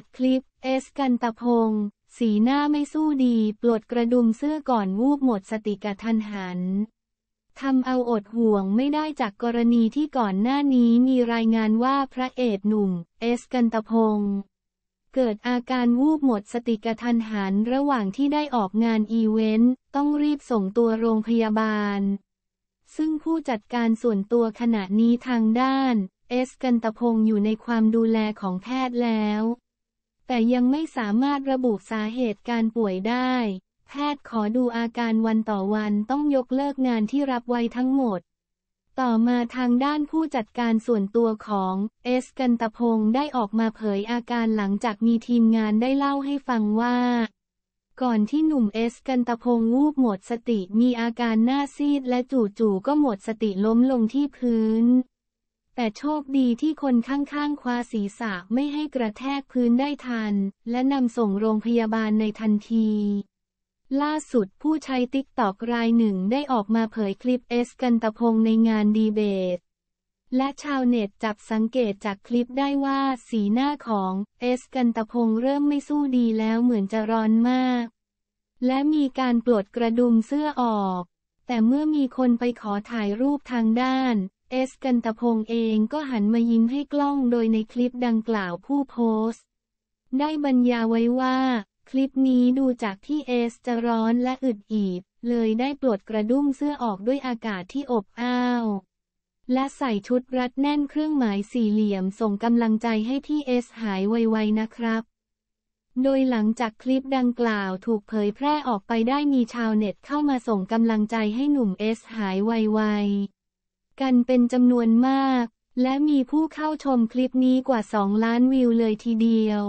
ดคลิป เอสกันตะพงศ์สีหน้าไม่สู้ดี ปลดกระดุมเสื้อก่อนวูบหมดสติกะทันหันทำเอาอดห่วงไม่ได้จากกรณีที่ก่อนหน้านี้มีรายงานว่าพระเอกหนุ่ม เอสกันตะพงศ์เกิดอาการวูบหมดสติกะทันหันระหว่างที่ได้ออกงานอีเวนต์ ต้องรีบส่งตัวโรงพยาบาล ซึ่งผู้จัดการส่วนตัวขณะนี้ทางด้าน เอสกันตะพงศ์อยู่ในความดูแลของแพทย์แล้ว แต่ยังไม่สามารถระบุสาเหตุการป่วยได้ แพทย์ขอดูอาการวันต่อวันต้องยกเลิกงานที่รับไว้ทั้งหมด ต่อมาทางด้านผู้จัดการส่วนตัวของเอสกันตพงศ์ได้ออกมาเผยอาการหลังจากมีทีมงานได้เล่าให้ฟังว่า ก่อนที่หนุ่มเอสกันตพงศ์วูบหมดสติมีอาการหน้าซีดและจู่ๆก็หมดสติล้มลงที่พื้น แต่โชคดีที่คนข้างๆ คว้าศีรษะไม่ให้กระแทกพื้นได้ทัน และนำส่งโรงพยาบาลในทันที ล่าสุดผู้ใช้ TikTok รายหนึ่งได้ออกมาเผยคลิปเอสกันตพงศ์ในงานดีเบต และชาวเน็ตจับสังเกตจากคลิปได้ว่าสีหน้าของเอสกันตพงศ์เริ่มไม่สู้ดีแล้วเหมือนจะร้อนมาก และมีการปลดกระดุมเสื้อออก แต่เมื่อมีคนไปขอถ่ายรูปทางด้าน เอสกันตพงศ์เองก็หันมายิ้มให้กล้องโดยในคลิปดังกล่าวผู้โพสต์ ได้บรรยายไว้ว่า คลิปนี้ดูจากที่เอสจะร้อนและอึดอีดเลยได้ปลดกระดุมเสื้อออกด้วยอากาศที่อบอ้าว และใส่ชุดรัดแน่นเครื่องหมายสี่เหลี่ยมส่งกำลังใจให้ที่เอสหายไวๆนะครับ โดยหลังจากคลิปดังกล่าวถูกเผยแพร่ออกไปได้มีชาวเน็ตเข้ามาส่งกำลังใจให้หนุ่มเอสหายไวๆ กันเป็นจำนวนมาก และมีผู้เข้าชมคลิปนี้กว่า 2 ล้านวิวเลยทีเดียว